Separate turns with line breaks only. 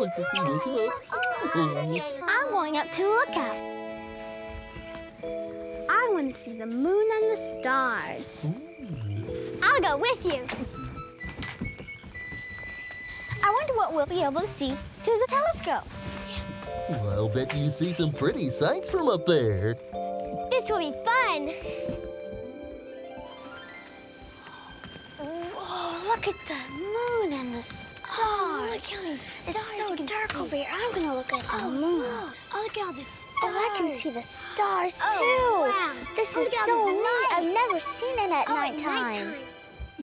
I'm going up to look lookout.
I want to see the moon and the stars.
I'll go with you. I wonder what we'll be able to see through the telescope.
I'll bet you see some pretty sights from up there.
This will be fun. Whoa, look at the moon and the stars.
Oh, look how many
It's so dark
see.
over here. I'm going to look at the
Oh,
moon.
look. Oh, look at all the stars.
Oh, I can see the stars oh, too.
Oh, wow.
This
Oh,
is so neat. I've never seen it at
Oh,
nighttime.
nighttime.